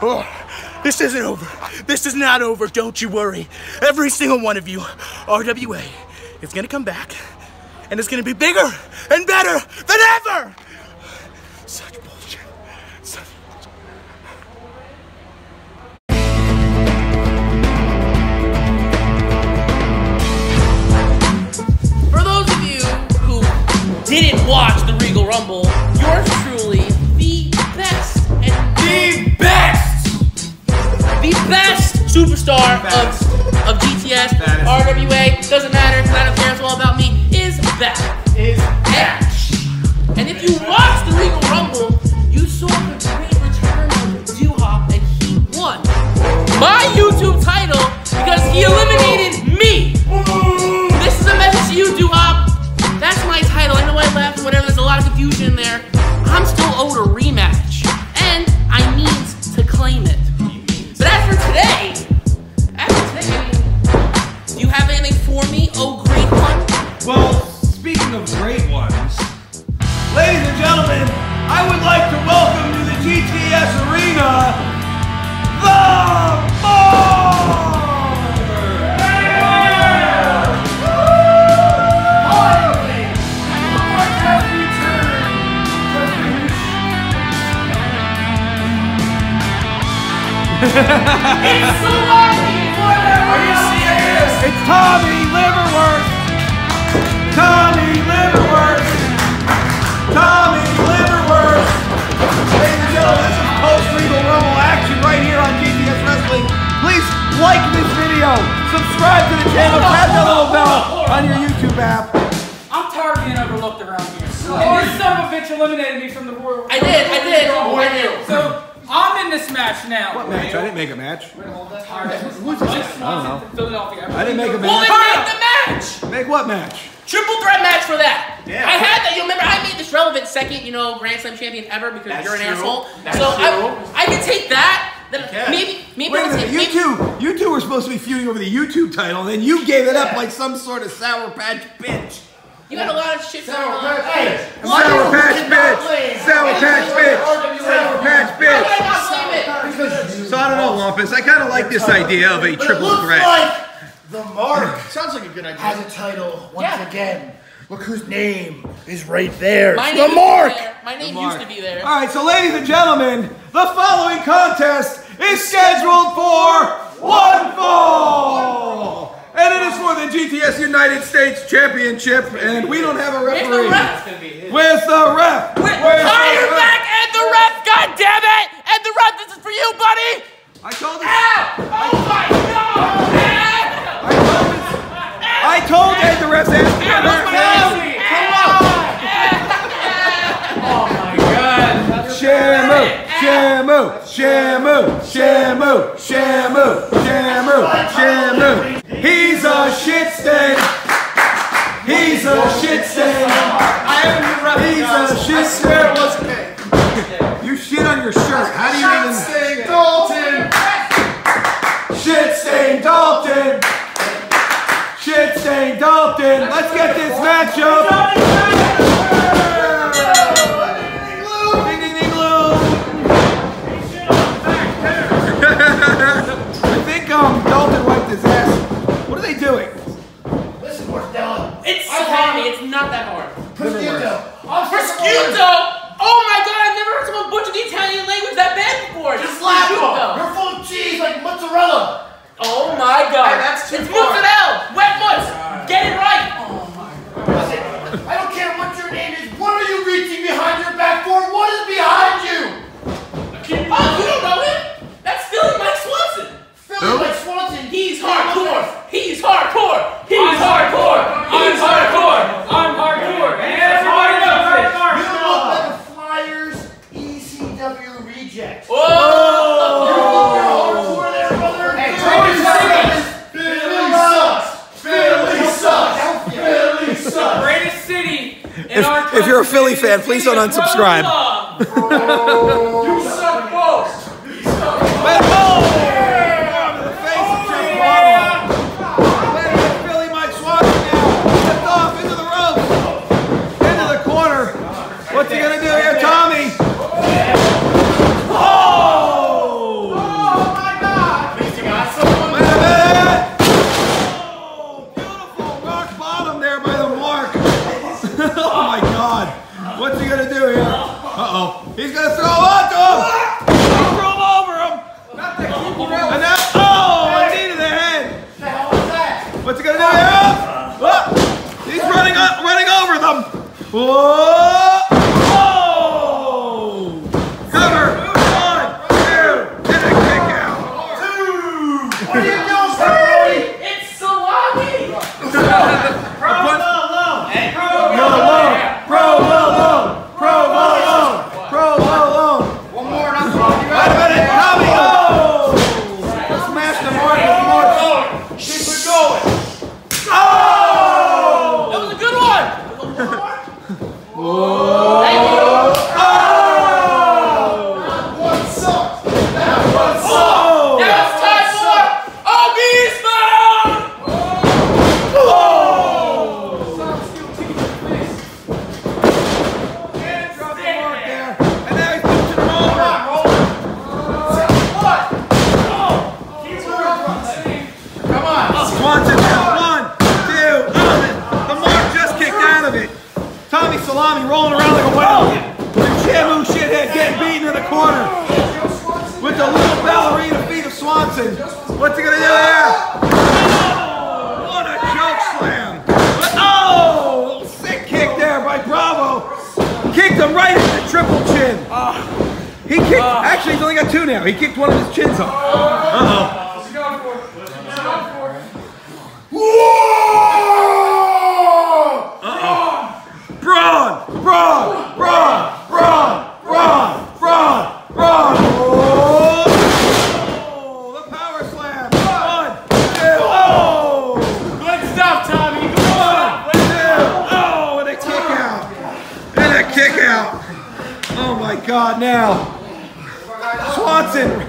Oh, this isn't over. This is not over. Don't you worry. Every single one of you, RWA, is gonna come back, and it's gonna be bigger and better than ever. Such bullshit. For those of you who didn't watch the Regal Rumble, yours the best superstar Best. of, of GTS, RWA, doesn't matter I don't care, it's all about me, is back. Is Edge. And if you watched the Regal Rumble, you saw the great return of Duhop and he won my YouTube title because he eliminated me. This is a message to you, Duhop. That's my title. I know I left whatever, there's a lot of confusion in there. I'm still owed a rematch. What match? I didn't make a match. Who's this? I don't know. Philadelphia. I didn't make a Well, match. then make the match! Make what match? Triple threat match for that. Yeah. I had that. You remember I made this relevant second, you know, Grand Slam champion ever because That's you're an true. asshole. That's so true. I, I can take that. Then maybe, maybe Wait a I'll minute, you maybe, two, you two were supposed to be feuding over the YouTube title, and then you gave it up like some sort of sour patch bitch. You got a lot of shit going on. Sour patch bitch! Sour patch bitch! Sour patch Why would I bitch! Not claim it? So I don't know, Lumpus. I kind of like this idea of a But triple threat. like the Mark Sounds like a good idea. has a title once Yeah. again. Look whose name is right there. My It's the Mark. There. My name Mark. used to be there. All right, so ladies and gentlemen, the following contest is scheduled for one fall, and it is for the GTS United States Championship, and we don't have a Where's referee. the ref? Where's the ref? Where's the your ref? back and the ref, god damn it! And the ref, this is for you, buddy! I told you. Ow! Oh my god! I told you. I told Ed the ref's asking for that. Shamu, Shamu, Shamu, Shamu, Shamu, Shamu, Shamu. He's a shit stain. He's a shit stain. He's a shit stain. Dalton. Shit stain Dalton. Let's get this matchup. Ding ding ding glue. I think um Dalton wiped his ass. What are they doing? Listen, Martella. It's salami, it's not that hard. Prosciutto. I'm Prosciutto! Oh my god, I've never heard someone butcher the Italian language that bad before. Just laugh prosciutto. You're full of cheese like mozzarella. Oh my god. That's too it's far. mozzarella! Wet mutts! Get it right! You're a Philly fan, please don't unsubscribe. Kicked him right in the triple chin. Ah. He kicked, ah. actually he's only got two now. He kicked one of his chins off. Uh-oh. Braun! Braun! Braun! Braun! Braun! Braun! Braun! Oh! Oh, the power slam! One, two, oh! Good stuff, Tommy. Good One, two, oh, and a kick out! And a kick out! Oh my god, now! Swanson!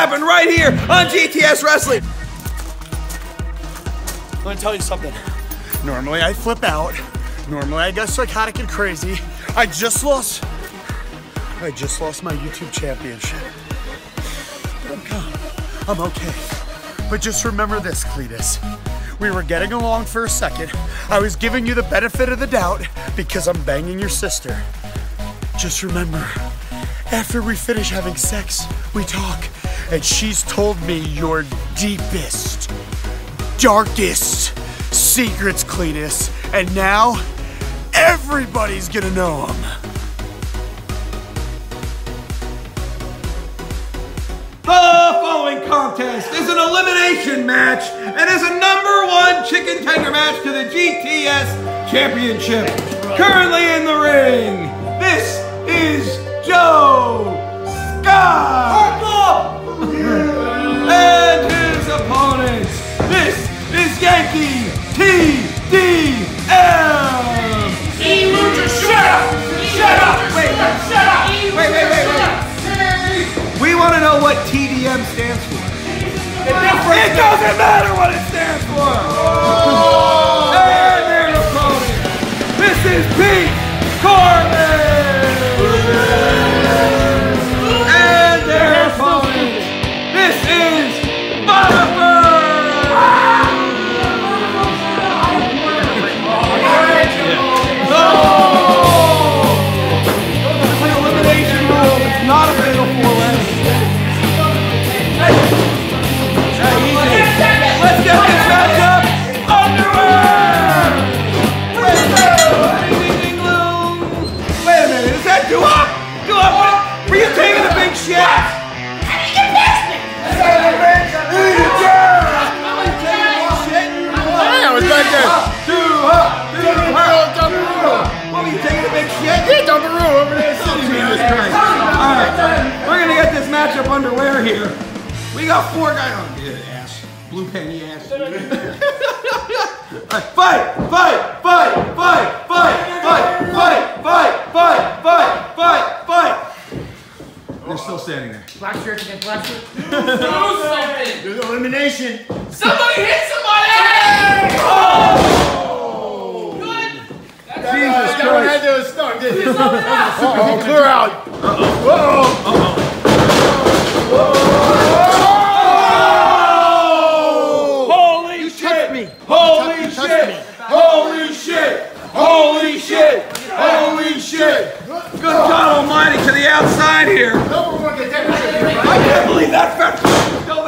Believe what happened right here on GTS Wrestling. Let me tell you something. Normally I flip out. Normally I go psychotic and crazy. I just lost. I just lost my YouTube championship. But I'm calm. I'm okay. But just remember this, Cletus. We were getting along for a second. I was giving you the benefit of the doubt because I'm banging your sister. Just remember, after we finish having sex, we talk, and she's told me your deepest, darkest secrets, Cletus. And now, everybody's gonna know them. The following contest is an elimination match and is a number one chicken tender match to the GTS Championship. Currently in the ring, this is Joe Scott. And his opponent, this is Yankee TDM. Shut up! Shut up! Wait, Shut up! wait, wait, wait, wait. We want to know what TDM TDM stands for. It doesn't matter what it stands for. And their opponent. This is Pete Corbin. Do something. Do elimination. Somebody hit somebody. Oh. Good. That's Jesus. Christ. That was stuck. Did it? Uh-oh. Clear out. Uh-oh. Whoa. Uh-oh. Whoa. Holy shit! Holy shit! Good God Almighty to the outside here! I can't believe that fat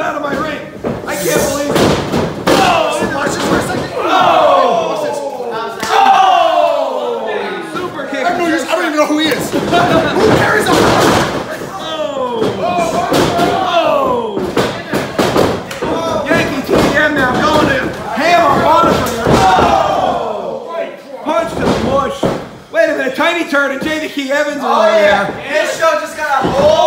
out of my ring. I can't believe it. Oh, oh watch this for a second. Oh. Oh. oh. Super kick. I don't, Hammer on him. Oh. even know who he is. who carries a oh. Tiny Turner, Jay The Key Evans oh, over yeah. And this show just got a whole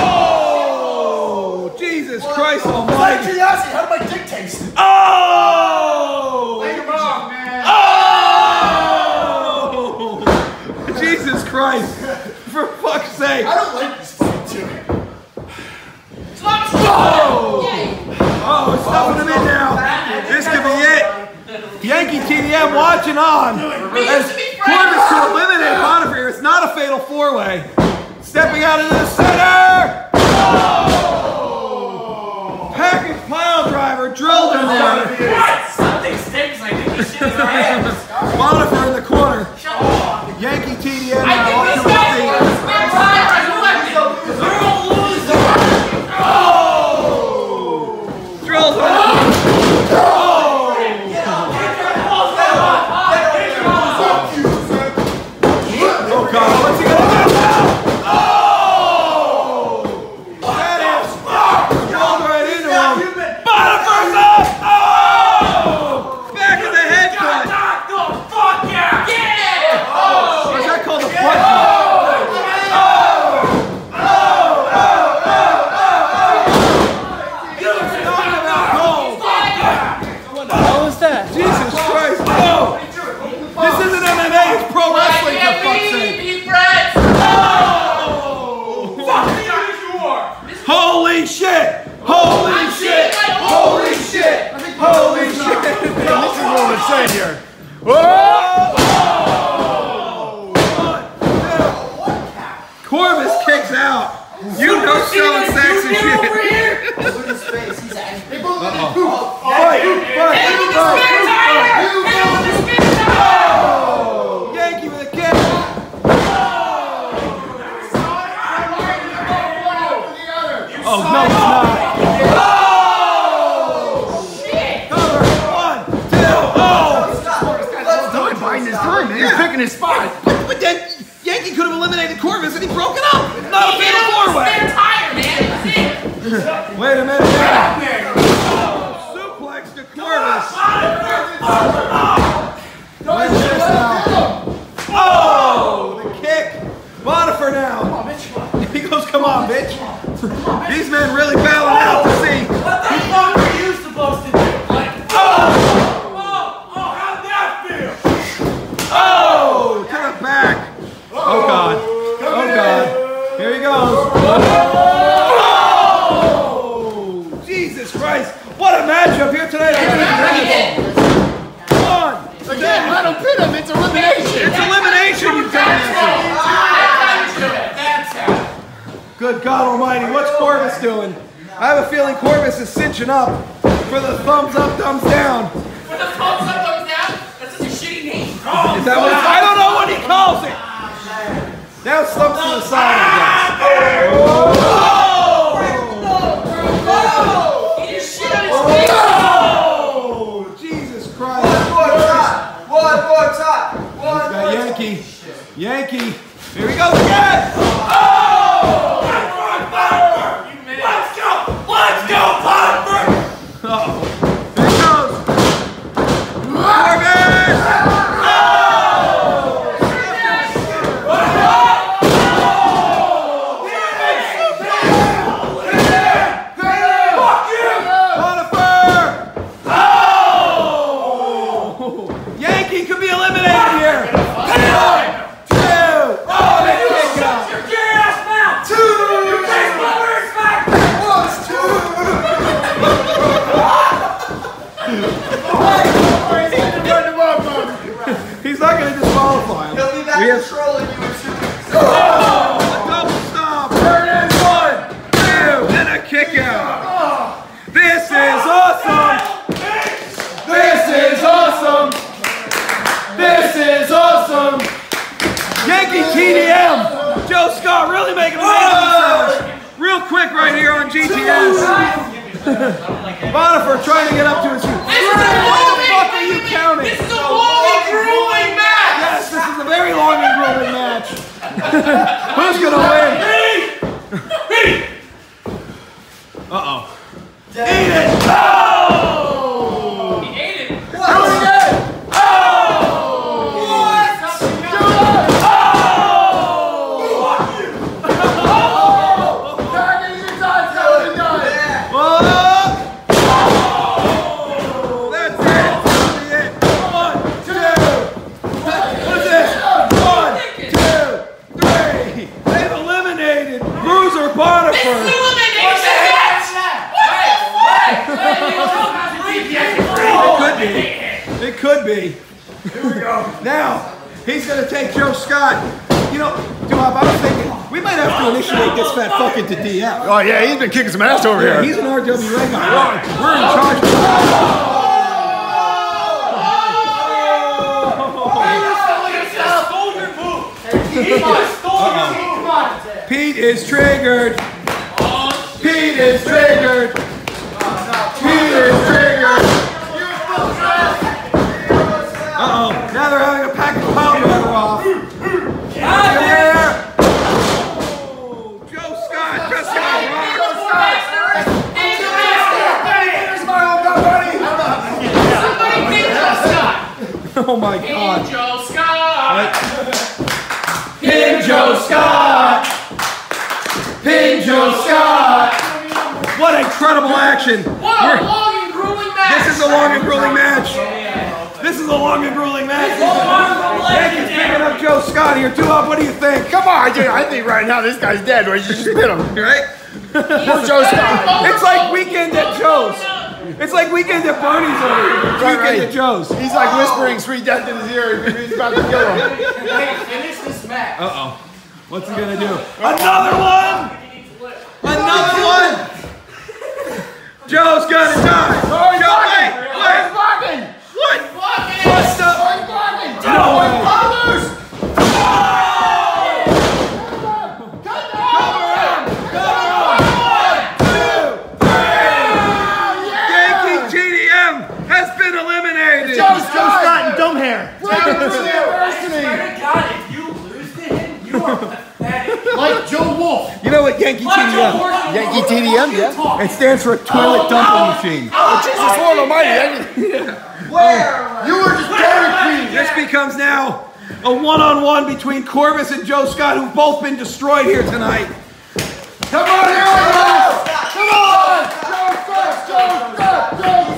Oh! Jesus Christ oh, Almighty! Curiosity, how did my dick taste? Oh! Come on, man. Oh! Jesus Christ! For fuck's sake! I don't like this fight, too. Oh! Oh, it's stuffing him in now. This could be it. Yankee TDM watching on. As to eliminate Bonifer. It's not a fatal four-way. Stepping out into the center. Oh. Package pile driver drilled him there. What? Something stinks. I think he shit his pants. Bonifer Corvus and he broke it up. Not a Hit fatal him with the four-way. spin tire, man! That's it! Wait a minute. now. Suplex to Corvus. What's this now? Oh, the kick. Bonifer now. He goes, come on, bitch. These men really battling out to see. What the fuck are you supposed to do? Like, oh, oh, oh, how'd that feel? Oh, to the back. Oh, God. Oh, God. Here he goes. Oh, Jesus Christ. What a matchup here tonight. One. Again, let him pin him. It's elimination. It's elimination, you dumbasses. That's how. Good God Almighty, what's Corvus doing? I have a feeling Corvus is cinching up for the thumbs up, thumbs down. When the thumbs up, thumbs down, that's such a shitty name. Is that what it's, I don't know what he calls it. Now slumps to the side, I He just shit on his face. guess. Oh, Jesus Christ. One more time. One more time. One Got more time. Yankee. Yankee. Here he goes again. Let's go. Let's go, Piper. Uh-oh. Here he goes. Corvus. Bonifer! Oh! Yankee could be eliminated here. TDM. Joe Scott really making a name for. Real quick right here on GTS. Bonifer trying to get up to his feet. This is a the long fuck are you counting? This is a long and grueling match. Yes, this is a very long and grueling match. Who's gonna win? Uh-oh. Eat it! Oh! He ate it. Do it again! Oh! That's it! That'll be it! One, two! What's this? One, two, three! They've eliminated Bruiser This is Bonifer! elimination match. It could be. It could be. Here we go. Now, he's gonna take Joe Scott. You know, Duhop, I was thinking, we might have to initiate this fat fuck into DF. Oh yeah, he's been kicking some ass over Yeah, here. he's an RWA guy. We're in charge. Pete is triggered. Pete is triggered. Pete is triggered. Uh-oh. Now they're having a pack of powder off. There. Oh, Joe Scott just got rocked. Somebody pick Joe Scott. Oh my God. Pin Joe Scott. Pin Joe Scott! Pin Joe Scott! What incredible action! What a We're- long and grueling match. This is a long and grueling match. This is a long and grueling match. Yankees picking up Joe Scott here. Two up. What do you think? Come on, dude. I think right now this guy's dead. Right? You just hit him. Right? Poor Joe Scott. It's like weekend at Joe's. It's like weekend at Bernie's over here. Right, weekend right. at Joe's. He's like whispering sweet death in his ear. He's about to kill him. Finish this match. Uh oh. What's he gonna do? Another one! Another one! Joe's gonna die. Joe, wait, wait. What? What the? No way. Yankee TDM has been eliminated. Joe Scott and dumb hair. God, if you lose to him, you are pathetic. Like Joe Wolf. You know what Yankee Like TDM? Horton. Yankee TDM, yeah. It stands for a toilet dumping machine. Oh, oh Jesus Lord Almighty. yeah. Where? Oh, you were just Dairy Queen. This becomes now a one-on-one between Corvus and Joe Scott, who've both been destroyed here tonight. Come on, here we go. Come on. Joe Scott, Joe Scott, Joe Scott.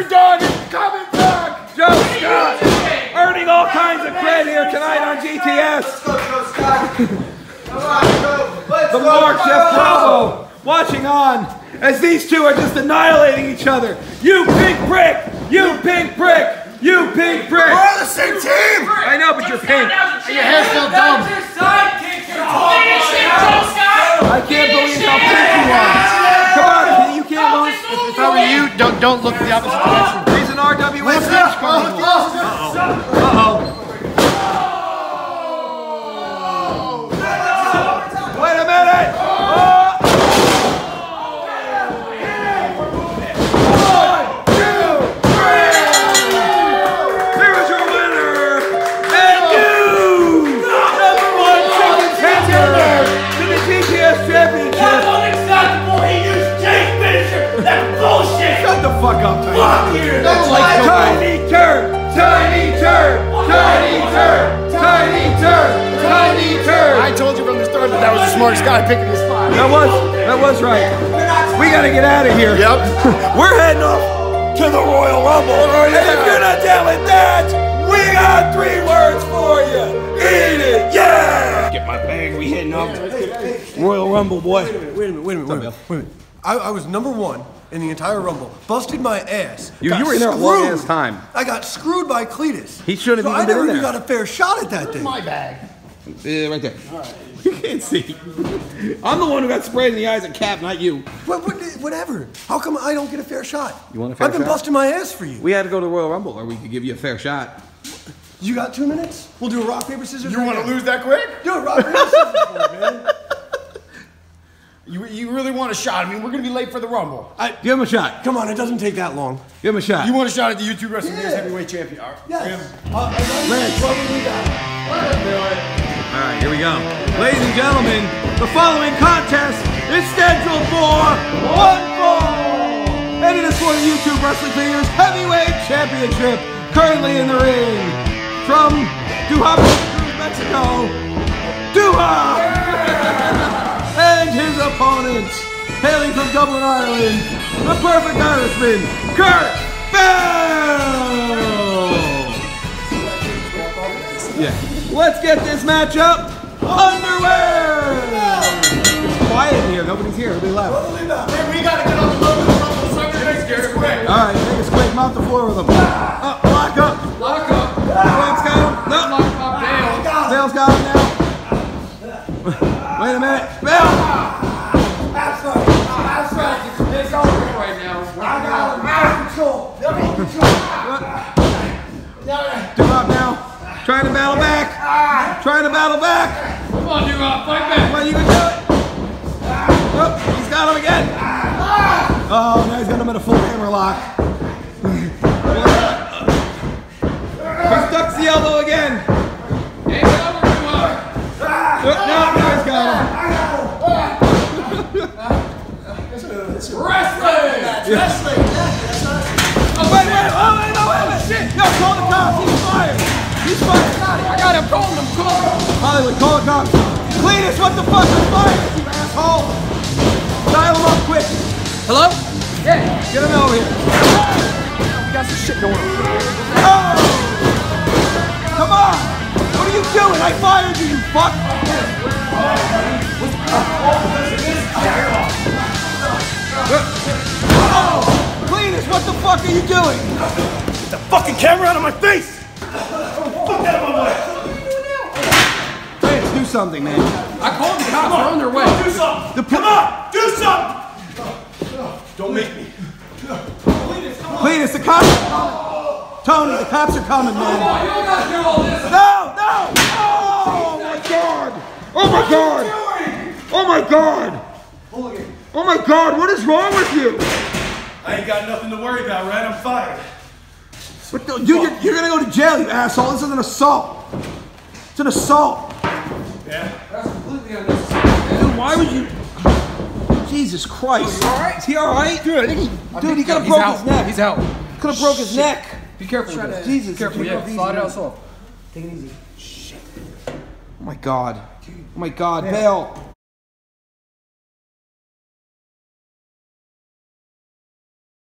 The underdog is coming back. Joe Scott earning all kinds of credit here tonight on GTS. The Mark Jeff Bravo watching on as these two are just annihilating each other. You pink prick! You pink prick! You pink prick! We're on the same team. I know, but you're pink. Your hair's still dumb. That's your sidekick. You're I can't believe how pink you are. Don't look the opposite direction. He's an RWA carnival. Uh-oh. Wait was the smartest guy picking his spot. That was that was right. We gotta get out of here. Yep. We're heading off to the Royal Rumble. And if you're not down with that, we got three words for you. Eat it, yeah. Get my bag. We heading off. Royal Rumble, boy. Wait a minute, wait a minute, wait a minute. Wait a minute. I, I was number one in the entire Rumble. Busted my ass. You- you were in there a long screwed. ass time. I got screwed by Cletus. He shouldn't have so even I been never in even there. got a fair shot at that thing. My bag. Yeah, right there. You can't see. I'm the one who got sprayed in the eyes at Cap, not you. What, what, whatever. How come I don't get a fair shot? You want a fair I've been shot? busting my ass for you. We had to go to the Royal Rumble, or we could give you a fair shot. You got two minutes? We'll do a rock, paper, scissors. You right want to lose that quick? Do a rock, paper, scissors for man. You, you really want a shot? I mean, we're gonna be late for the Rumble. I, Give him a shot. Come on, it doesn't take that long. Give him a shot. you want a shot at the YouTube Wrestling Yeah. Heavyweight Champion? All right. Yes. Uh, Lance. What we got? All right, here we go. Ladies and gentlemen, the following contest is scheduled for one fall. And it is for the YouTube Wrestling Figures Heavyweight Championship. Currently in the ring from Duha, Mexico, Duha! and his opponent, hailing from Dublin, Ireland, the perfect Irishman, Kurt Let's get this matchup underway! Quiet here, nobody's here, nobody left. Hey, We gotta get on the road to the Rumble, so everything's getting quick. Alright, make us quick, mount the floor with them. Uh, lock up! Lock up. Lance got him. No, Lock up Dale. Bale's got him now. Wait a minute. Bale! It's right now. Do up now. Trying to battle back. Trying to battle back. Come on, Durock, fight back. Well, you can do it. Oh, he's got him again. Oh, now he's got him in a full hammer lock. he ducks the elbow again. Over, Durock. Oh, no, now he's got him. Wrestling. Oh, wait, wait, oh, wait, no, wait a minute. Shit. No, call the Hollywood, call the cops. Cletus, what the fuck? I'm fired, you asshole. Dial him up quick. Hello? Yeah, get him over here. We got some shit going on. Oh! Come on! What are you doing? I fired you, you fuck! Oh! Cletus, what the fuck are you doing? Get the fucking camera out of my face! Fuck out of my way! Cletus, do something, man. I called the cops. They're on their way. Do something! Come on! Do something! Don't make me. Cletus, the cops are coming. Tony, the cops are coming, man. You don't gotta do all this. No, no! Oh my god! Oh my god! Oh my god! Oh my god, what is wrong with you? I ain't got nothing to worry about, right? I'm fired. What the, dude, you're, you're gonna go to jail, you asshole. This is an assault. It's an assault. Yeah? That's completely unnecessary. Dude, why would you? Jesus Christ. Is he alright? Dude, I think he, dude, he could have broke out. his neck. He's out. Could have broke his neck. Be careful with this. Jesus, Careful, take it yeah. easy, Slide it man. out soft. Oh my god. Oh my god, Bale.